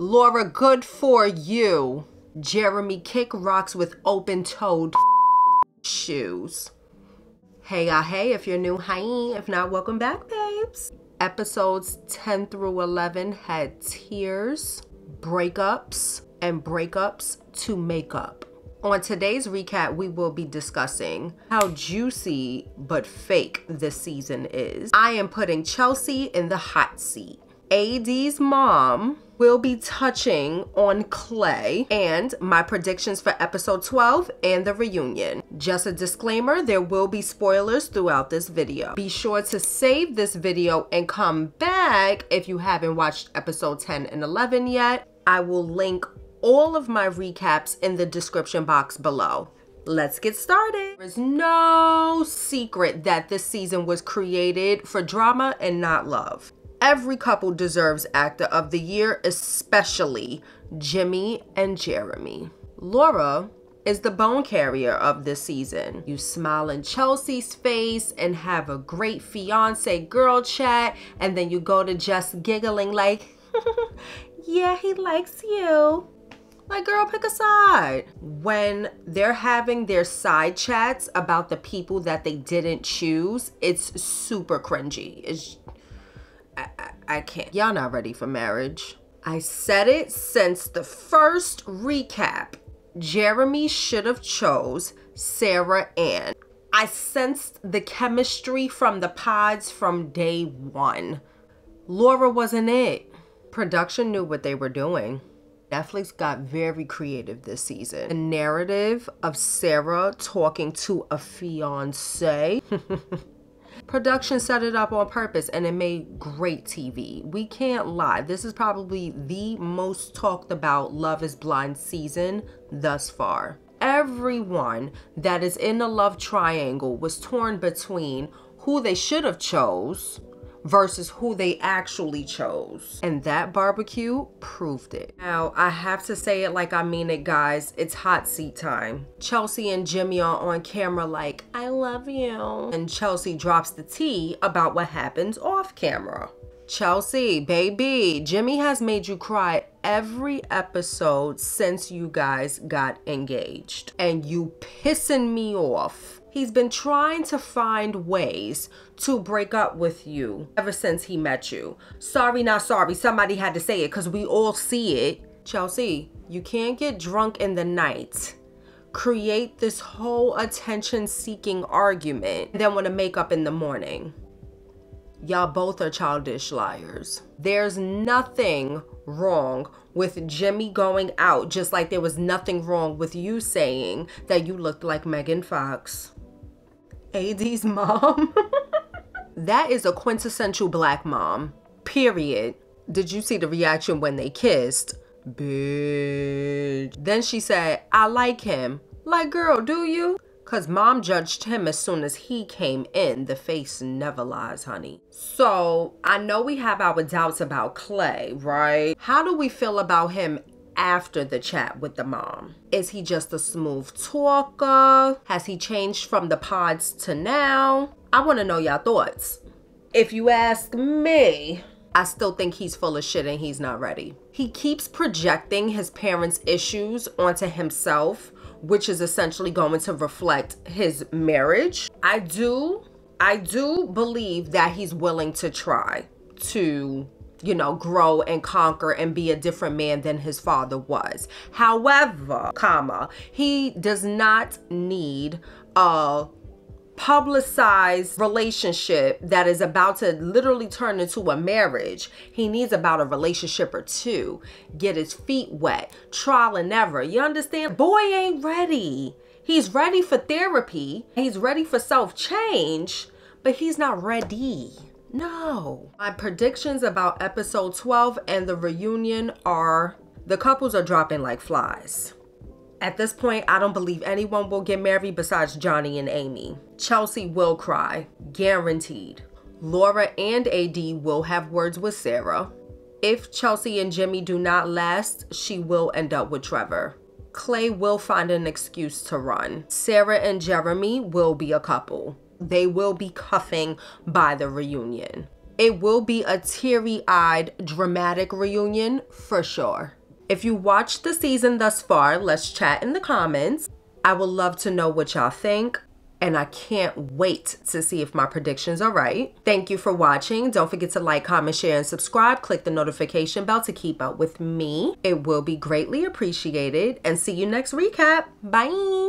Laura, good for you. Jeramey kick rocks with open toed shoes. Hey, ah, hey, if you're new, hi. If not, welcome back, babes. Episodes 10 through 11 had tears, breakups, and breakups to make up. On today's recap, we will be discussing how juicy but fake this season is. I am putting Chelsea in the hot seat. AD's mom will be touching on Clay and my predictions for episode 12 and the reunion. Just a disclaimer, there will be spoilers throughout this video. Be sure to save this video and come back if you haven't watched episode 10 and 11 yet. I will link all of my recaps in the description box below. Let's get started. There's no secret that this season was created for drama and not love. Every couple deserves Actor of the Year, especially Jimmy and Jeramey. Laura is the bone carrier of this season. You smile in Chelsea's face and have a great fiance girl chat, and then you go to just giggling like, yeah, he likes you. Like, girl, pick a side. When they're having their side chats about the people that they didn't choose, it's super cringy. It's I, I, can't. Y'all not ready for marriage. I said it since the first recap. Jeramey should have chose Sarah Ann. I sensed the chemistry from the pods from day one. Laura wasn't it. Production knew what they were doing. Netflix got very creative this season. The narrative of Sarah talking to a fiance Production set it up on purpose and it made great TV. We can't lie. This is probably the most talked about Love is Blind season thus far. Everyone that is in the love triangle was torn between who they should have chose versus who they actually chose. And that barbecue proved it. Now, I have to say it like I mean it, guys. It's hot seat time. Chelsea and Jimmy are on camera like, I love you. And Chelsea drops the tea about what happens off camera. Chelsea, baby, Jimmy has made you cry every episode since you guys got engaged. And you pissing me off. He's been trying to find ways to break up with you ever since he met you. Sorry, not sorry. Somebody had to say it because we all see it. Chelsea, you can't get drunk in the night create this whole attention seeking argument, then want to make up in the morning. Y'all both are childish liars. There's nothing wrong with Jimmy going out, just like there was nothing wrong with you saying that you looked like Megan Fox. AD's mom. that is a quintessential black mom. Period. Did you see the reaction when they kissed? Bitch. Then she said, I like him. Like, girl, do you? Because mom judged him as soon as he came in. The face never lies, honey. So, I know we have our doubts about Clay, right? How do we feel about him after the chat with the mom? Is he just a smooth talker? Has he changed from the pods to now? I want to know y'all thoughts. If you ask me, I still think he's full of shit and he's not ready. He keeps projecting his parents' issues onto himself, which is essentially going to reflect his marriage. I do, I do believe that he's willing to try to you know, grow and conquer and be a different man than his father was. However, comma, he does not need a publicized relationship that is about to literally turn into a marriage. He needs about a relationship or two. Get his feet wet. Trial and error. You understand? Boy ain't ready. He's ready for therapy. He's ready for self-change, but he's not ready. No. My predictions about episode 12 and the reunion are the couples are dropping like flies. At this point, I don't believe anyone will get married besides Johnny and Amy. Chelsea will cry, guaranteed. Laura and AD will have words with Sarah. If Chelsea and Jimmy do not last, she will end up with Trevor. Clay will find an excuse to run. Sarah and Jeramey will be a couple they will be cuffing by the reunion. It will be a teary eyed, dramatic reunion for sure. If you watched the season thus far, let's chat in the comments. I would love to know what y'all think and I can't wait to see if my predictions are right. Thank you for watching. Don't forget to like, comment, share, and subscribe. Click the notification bell to keep up with me. It will be greatly appreciated. And see you next recap. Bye.